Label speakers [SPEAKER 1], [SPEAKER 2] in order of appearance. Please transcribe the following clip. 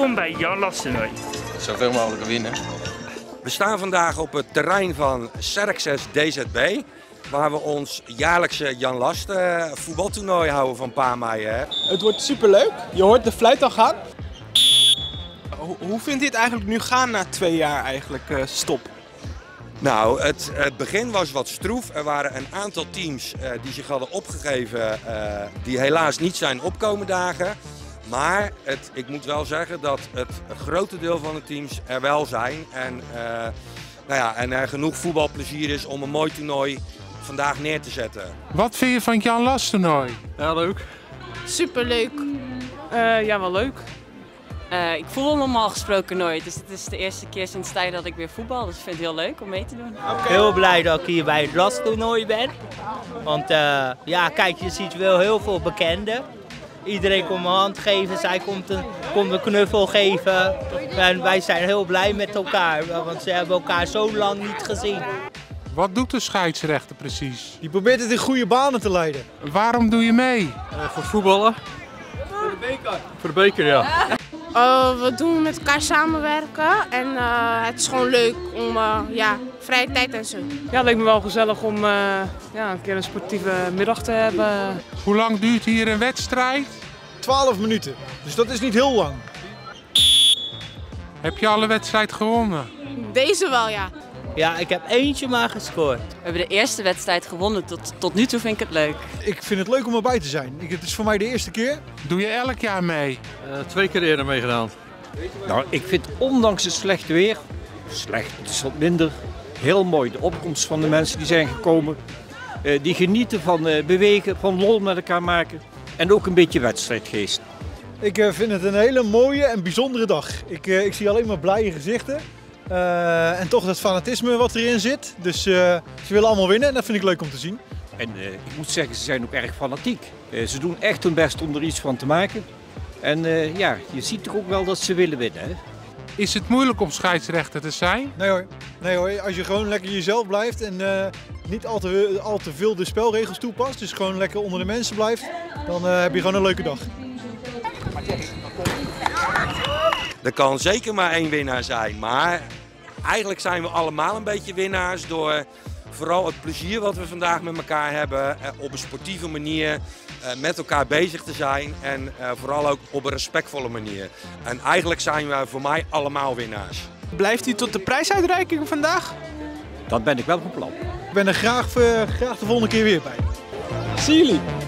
[SPEAKER 1] Welkom bij Jan Lastenooy.
[SPEAKER 2] Zoveel mogelijk winnen.
[SPEAKER 3] We staan vandaag op het terrein van Serxes DZB. Waar we ons jaarlijkse Jan Last eh, voetbaltoernooi houden van een paar mei. Hè.
[SPEAKER 4] Het wordt superleuk. Je hoort de fluit al gaan. Hoe, hoe vindt dit eigenlijk nu gaan na twee jaar eigenlijk eh, stop?
[SPEAKER 3] Nou, het, het begin was wat stroef. Er waren een aantal teams eh, die zich hadden opgegeven, eh, die helaas niet zijn opkomen dagen. Maar het, ik moet wel zeggen dat het, grote deel van de teams er wel zijn. En, eh, nou ja, en er genoeg voetbalplezier is om een mooi toernooi vandaag neer te zetten.
[SPEAKER 5] Wat vind je van het Jan Last toernooi?
[SPEAKER 6] Ja, leuk.
[SPEAKER 7] Superleuk.
[SPEAKER 6] Eh, ja, wel leuk.
[SPEAKER 7] Eh, ik voetbal normaal gesproken nooit, dus het is de eerste keer sinds tijd dat ik weer voetbal. Dus ik vind het heel leuk om mee te doen.
[SPEAKER 8] Heel blij dat ik hier bij het lasttoernooi ben. Want eh, ja, kijk, je ziet wel heel veel bekenden. Iedereen komt een hand geven, zij komt een, komt een knuffel geven. En wij zijn heel blij met elkaar, want ze hebben elkaar zo lang niet gezien.
[SPEAKER 5] Wat doet de scheidsrechter precies?
[SPEAKER 9] Die probeert het in goede banen te leiden.
[SPEAKER 5] Waarom doe je mee?
[SPEAKER 6] voor voetballen? Voor de beker. Voor de beker, ja.
[SPEAKER 10] Uh, we doen met elkaar samenwerken en uh, het is gewoon leuk om uh, ja, vrije tijd en zo.
[SPEAKER 6] Ja, het leek me wel gezellig om ja, een keer een sportieve middag te hebben.
[SPEAKER 5] Hoe lang duurt hier een wedstrijd?
[SPEAKER 9] 12 minuten, dus dat is niet heel lang.
[SPEAKER 5] Heb je alle wedstrijd gewonnen?
[SPEAKER 10] Deze wel, ja.
[SPEAKER 8] Ja, ik heb eentje maar gescoord.
[SPEAKER 7] We hebben de eerste wedstrijd gewonnen. Tot, tot nu toe vind ik het leuk.
[SPEAKER 9] Ik vind het leuk om erbij te zijn. Ik, het is voor mij de eerste keer.
[SPEAKER 5] Doe je elk jaar mee?
[SPEAKER 6] Uh, twee keer eerder meegedaan.
[SPEAKER 11] Nou, ik vind ondanks het slechte weer, slecht, het is wat minder, heel mooi. De opkomst van de mensen die zijn gekomen. Uh, die genieten van uh, bewegen, van lol met elkaar maken. En ook een beetje wedstrijdgeest.
[SPEAKER 9] Ik vind het een hele mooie en bijzondere dag. Ik, ik zie alleen maar blije gezichten. Uh, en toch dat fanatisme wat erin zit. Dus uh, ze willen allemaal winnen en dat vind ik leuk om te zien.
[SPEAKER 11] En uh, ik moet zeggen, ze zijn ook erg fanatiek. ze doen echt hun best om er iets van te maken. En ja, je ziet toch ook wel dat ze willen winnen. Hè?
[SPEAKER 5] Is het moeilijk om scheidsrechter te zijn?
[SPEAKER 9] Nee hoor. Nee hoor. Als je gewoon lekker jezelf blijft en niet al te, al te veel de spelregels toepast. Dus gewoon lekker onder de mensen blijft. Dan heb je gewoon een leuke dag.
[SPEAKER 3] Er kan zeker maar één winnaar zijn, maar eigenlijk zijn we allemaal een beetje winnaars door vooral het plezier wat we vandaag met elkaar hebben, op een sportieve manier met elkaar bezig te zijn en vooral ook op een respectvolle manier. En eigenlijk zijn we voor mij allemaal winnaars.
[SPEAKER 4] Blijft u tot de prijsuitreiking vandaag?
[SPEAKER 11] Dat ben ik wel van plan.
[SPEAKER 9] Ik ben er graag, graag de volgende keer weer bij.
[SPEAKER 4] Zie jullie!